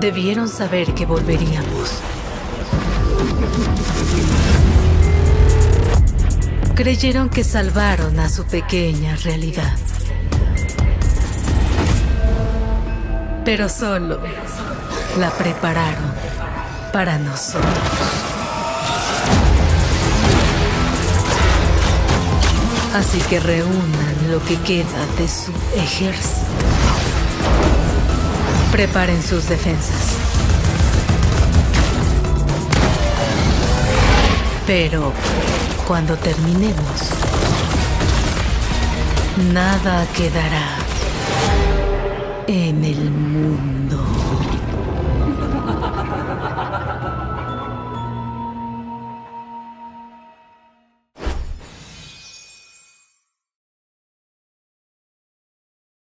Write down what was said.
Debieron saber que volveríamos. Creyeron que salvaron a su pequeña realidad. Pero solo la prepararon para nosotros. Así que reúnan lo que queda de su ejército. Preparen sus defensas. Pero cuando terminemos, nada quedará en el mundo.